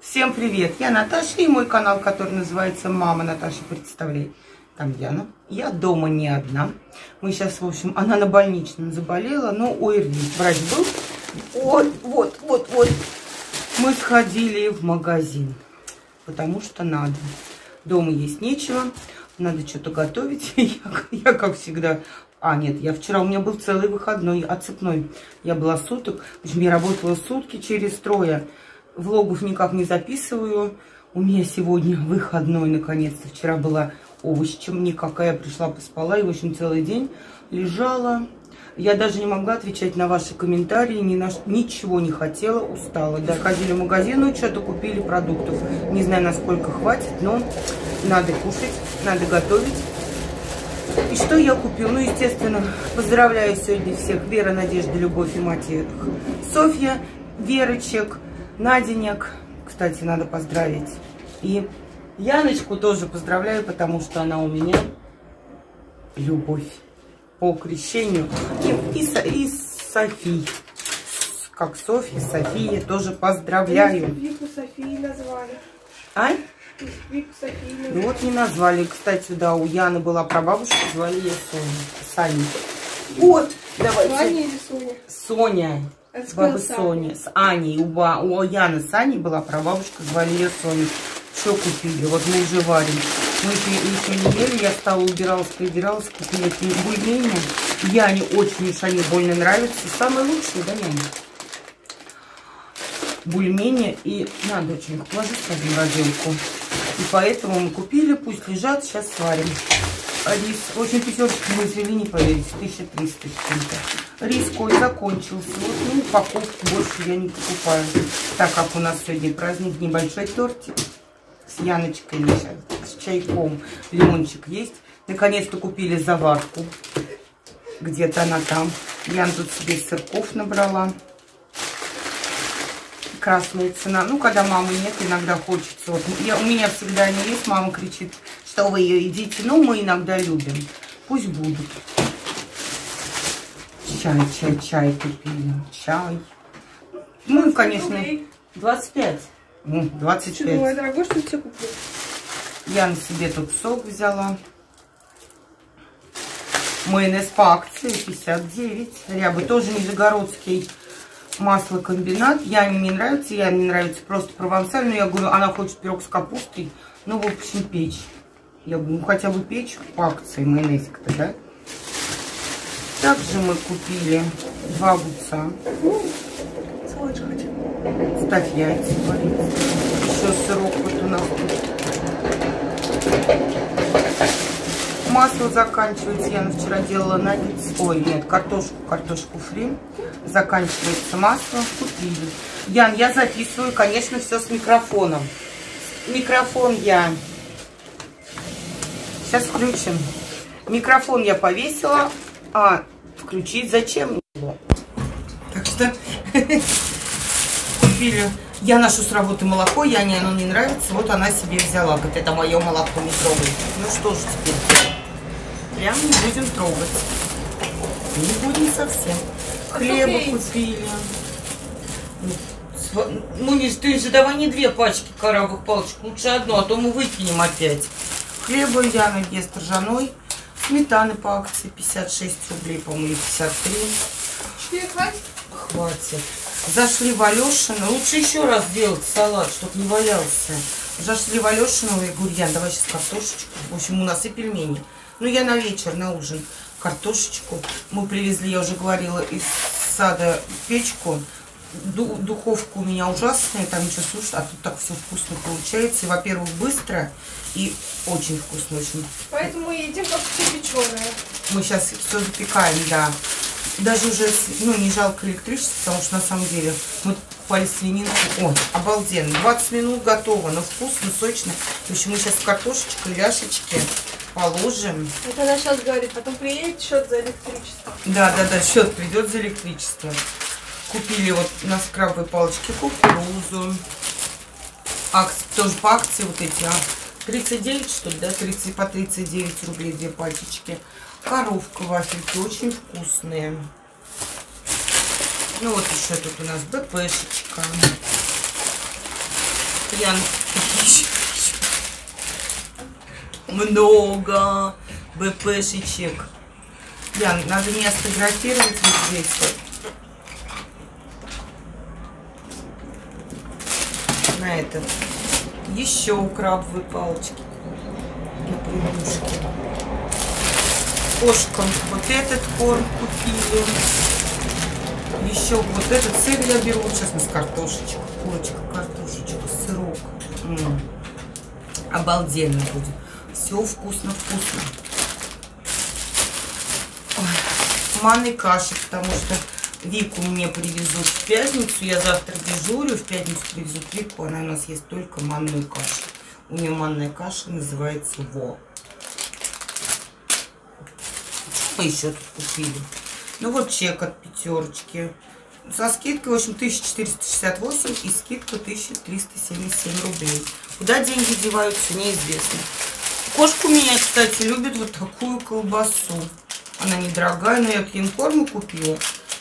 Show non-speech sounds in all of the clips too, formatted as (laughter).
Всем привет! Я Наташа и мой канал, который называется «Мама Наташа представляет». Там Яна. Я дома не одна. Мы сейчас, в общем, она на больничном заболела, но ОРВИ. Врач был. Вот, вот, вот, вот. Мы сходили в магазин, потому что надо. Дома есть нечего, надо что-то готовить. (laughs) Я, я, как всегда, а, нет, я вчера, у меня был целый выходной, отцепной. Я была суток, в общем, я работала сутки через трое. Влогов никак не записываю. У меня сегодня выходной, наконец-то. Вчера была овощем никакая. Пришла, поспала и, в общем, целый день лежала. Я даже не могла отвечать на ваши комментарии, ни на, ничего не хотела, устала. Да, ходили в магазин, ну, что-то купили продуктов. Не знаю, насколько хватит, но надо кушать, надо готовить. И что я купил? Ну, естественно, поздравляю сегодня всех. Вера, Надежда, Любовь и мать их. Софья, Верочек, Наденек. Кстати, надо поздравить. И Яночку тоже поздравляю, потому что она у меня любовь по крещению. И, и, и Софи. Как Софья, София, тоже поздравляю. Софии назвали. А? Ну вот не назвали. Кстати, да, у Яны была прабабушка, звали ее Соня. Саня. Вот, давайте. Аня или Соня? Соня. Баба. Соня. С Аней. У, ба- у Яны с Аней была прабабушка, звали ее Соня. Что купили? Вот мы уже варим. Мы еще, еще не ели, я стала убиралась, прибиралась, купили эти бульмени. Яне очень уж они больно нравятся. Самые лучшие, да, Яня? Бульмени. И надо очень положить в разделку. И поэтому мы купили, пусть лежат, сейчас сварим. Рис, в общем, пятерочку мы извели, не поверите, 1300 с чем-то. Рис кой закончился. Вот, ну, упаковку больше я не покупаю. Так как у нас сегодня праздник, небольшой тортик с Яночкой, с чайком. Лимончик есть. Наконец-то купили заварку. Где-то она там. Ян тут себе сырков набрала. Красная цена. Ну, когда мамы нет, иногда хочется. Вот я, у меня всегда они есть. Мама кричит, что вы ее едите. Ну, мы иногда любим. Пусть будут. Чай, чай, чай купили. Чай. Ну, конечно, рублей. 25. Ну, Что, 25. думаю, дорогой, что все куплю? Я на себе тут сок взяла. Майонез по акции 59. Рябы тоже нижегородский маслокомбинат. Я не нравится, я не нравится просто провансаль. Но я говорю, она хочет пирог с капустой. Ну, в общем, печь. Я говорю, ну, хотя бы печь по акции майонезик-то, да? Также мы купили два хочу. Ставь яйца варить. Еще сырок вот у нас тут. Масло заканчивается. Я вчера делала наггетс. Ой, нет, картошку, картошку фри. Заканчивается масло. Купили. Ян, я записываю, конечно, все с микрофоном. Микрофон я... Сейчас включим. Микрофон я повесила, а включить зачем? Так что (laughs) купили. Я ношу с работы молоко, я не, оно не нравится. Вот она себе взяла. Говорит, это мое молоко, не трогай. Ну что же теперь? Прям не будем трогать. Не будем совсем. Хлеба купить? купили. Сва- Ну, не, ты же давай не две пачки коровых палочек, лучше одну, а то мы выкинем опять. Хлеба Яна ест ржаной. Сметаны по акции 56 рублей, по-моему, или 53. Четыре хватит? Хватит. Зашли в Алешино. Лучше еще раз сделать салат, чтобы не валялся. Зашли в Алешино. Я говорю, Ян, давай сейчас картошечку. В общем, у нас и пельмени. Ну, я на вечер, на ужин. Картошечку. Мы привезли, я уже говорила, из сада печку. Ду- духовка у меня ужасная, там ничего слушать, а тут так все вкусно получается. Во-первых, быстро и очень вкусно. Очень Поэтому мы едим как все печеное. мы сейчас все запекаем, да. Даже уже, ну, не жалко электричества, потому что на самом деле мы покупали свининку. О, обалденно. 20 минут готово, но вкусно, сочно. В общем, мы сейчас картошечкой, ляшечки положим. Это она сейчас говорит, потом приедет счет за электричество. Да, да, да, счет придет за электричество. Купили вот на скрабовой палочке кукурузу. Акции, тоже по акции вот эти, а. 39, что ли, да? 30, по 39 рублей две пачечки. Коровка вафельки очень вкусные. Ну вот еще тут у нас БПшечка. Я много БПшечек. Ян, надо не сфотографировать вот здесь вот. На этом. Еще крабовые палочки. На придушке. Кошкам вот этот корм купили. Еще вот этот сыр я беру. Сейчас мы с картошечкой. Курочка, картошечка, сырок. М. Обалденно будет. Все вкусно-вкусно. Ой, Манной каши, потому что Вику мне привезут в пятницу. Я завтра дежурю, в пятницу привезут Вику. Она у нас есть только манную кашу. У нее манная каша называется ВО. Что мы еще тут купили? Ну вот чек от пятерочки. Со скидкой, в общем, 1468 и скидка 1377 рублей. Куда деньги деваются, неизвестно. Кошка у меня, кстати, любит вот такую колбасу. Она недорогая, но я хинкорму купила.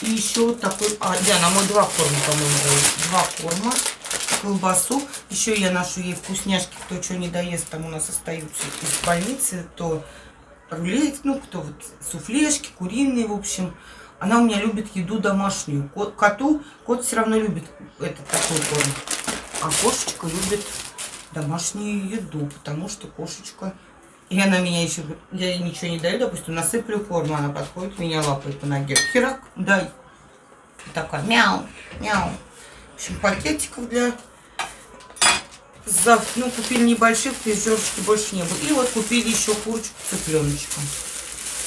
И еще вот такой... А, да, на мой два корма, по-моему. Два корма, колбасу. Еще я ношу ей вкусняшки. Кто что не доест, там у нас остаются из больницы, то рулет, ну, кто вот суфлешки, куриные, в общем. Она у меня любит еду домашнюю. Кот, коту, кот все равно любит этот такой корм. А кошечка любит домашнюю еду, потому что кошечка... И она меня еще... Я ей ничего не даю, допустим, насыплю корм, она подходит, меня лапает по ноге. Херак, дай. Такая, мяу, мяу. В общем, пакетиков для завтра. Ну, купили небольших, пятерочки больше не было. И вот купили еще курочку цыпленочка.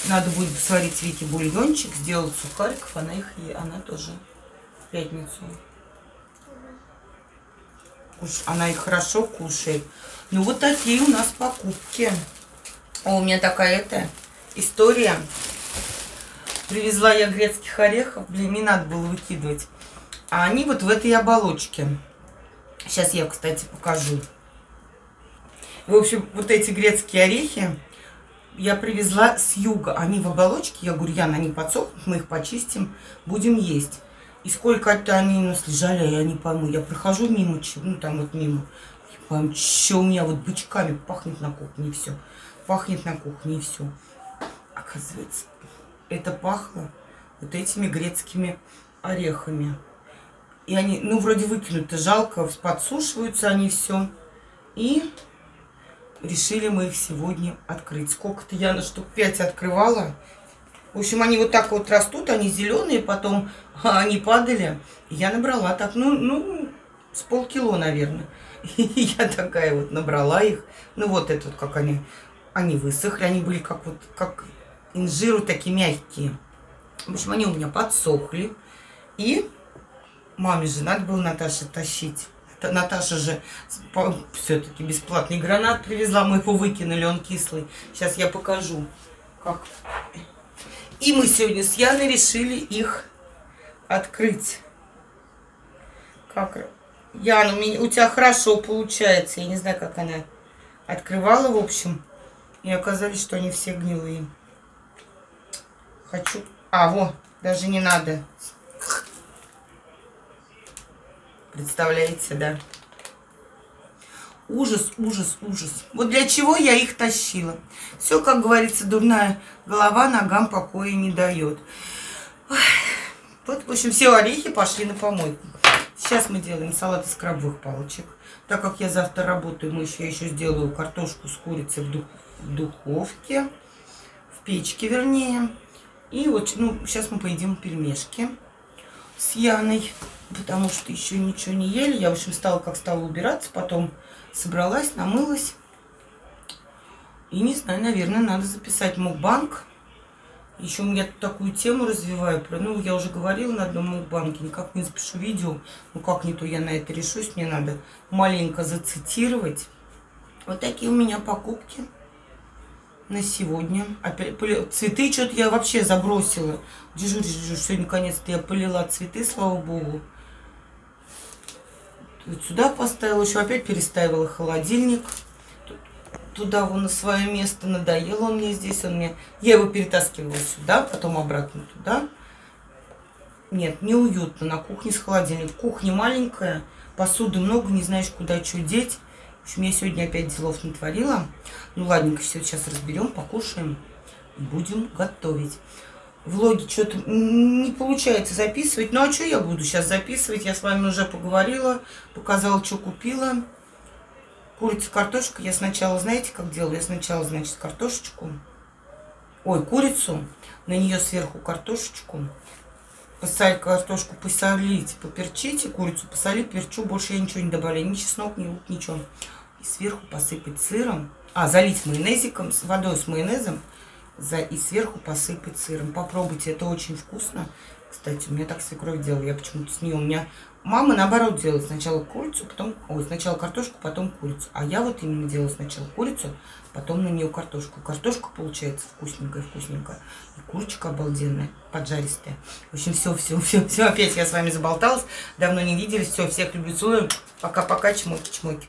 Надо будет сварить Вике бульончик, сделать сухариков. Она их и она тоже в пятницу. Она их хорошо кушает. Ну, вот такие у нас покупки. О, у меня такая это история. Привезла я грецких орехов. Блин, не надо было выкидывать. А они вот в этой оболочке. Сейчас я, кстати, покажу. В общем, вот эти грецкие орехи я привезла с юга. Они в оболочке. Я говорю, Яна, они подсохнут, мы их почистим, будем есть. И сколько это они у нас лежали, я не пойму. Я прохожу мимо, ну там вот мимо. Я пойму, что у меня вот бычками пахнет на кухне и все. Пахнет на кухне и все. Оказывается, это пахло вот этими грецкими орехами. И они, ну, вроде выкинуты, жалко, подсушиваются они все. И решили мы их сегодня открыть. Сколько-то я на штук 5 открывала. В общем, они вот так вот растут, они зеленые, потом они падали. Я набрала так, ну, ну, с полкило, наверное. И (laughs) я такая вот набрала их. Ну, вот это вот как они, они высохли, они были как вот, как инжиру такие мягкие. В общем, они у меня подсохли. И маме же надо было Наташе тащить. Та- Наташа же все-таки бесплатный гранат привезла, мы его выкинули, он кислый. Сейчас я покажу, как. И мы сегодня с Яной решили их открыть. Как? Яна, у, меня, у тебя хорошо получается. Я не знаю, как она открывала, в общем. И оказалось, что они все гнилые. Хочу... А, вот, даже не надо. Представляете, да? Ужас, ужас, ужас. Вот для чего я их тащила. Все, как говорится, дурная голова ногам покоя не дает. Вот, в общем, все орехи пошли на помойку. Сейчас мы делаем салат из крабовых палочек. Так как я завтра работаю, мы еще, я еще сделаю картошку с курицей в, дух- в духовке. В печке, вернее. И вот, ну, сейчас мы поедим пельмешки с Яной, потому что еще ничего не ели. Я, в общем, стала как стала убираться, потом собралась, намылась. И не знаю, наверное, надо записать мукбанк. Еще я такую тему развиваю. Про, ну, я уже говорила на одном мукбанке, никак не запишу видео. Ну, как не то я на это решусь, мне надо маленько зацитировать. Вот такие у меня покупки на сегодня. Опять поли- Цветы что-то я вообще забросила. Дежурь, дежурь. Сегодня, наконец-то, я полила цветы, слава богу. Вот сюда поставила, еще опять переставила холодильник. Туда вон на свое место. Надоел он мне здесь, он мне... Я его перетаскивала сюда, потом обратно туда. Нет, неуютно на кухне с холодильником. Кухня маленькая, посуды много, не знаешь, куда что деть. Общем, я сегодня опять делов натворила. Ну, ладненько, все сейчас разберем, покушаем и будем готовить. Влоги что-то не получается записывать. Ну, а что я буду сейчас записывать? Я с вами уже поговорила, показала, что купила. Курица, картошка. Я сначала, знаете, как делаю? Я сначала, значит, картошечку, ой, курицу, на нее сверху картошечку, посолить картошку, посолить, поперчите, курицу посолить, перчу, больше я ничего не добавляю, ни чеснок, ни лук, ничего. И сверху посыпать сыром, а, залить майонезиком, с водой с майонезом, за, и сверху посыпать сыром. Попробуйте, это очень вкусно. Кстати, у меня так свекровь делала, я почему-то с нее, у меня мама наоборот делает сначала курицу, потом, ой, сначала картошку, потом курицу. А я вот именно делаю сначала курицу, потом на нее картошку. Картошка получается вкусненькая, вкусненькая. И курочка обалденная, поджаристая. В общем, все, все, все, все, опять я с вами заболталась. Давно не виделись. Все, всех люблю, целую. Пока-пока, чмоки-чмоки.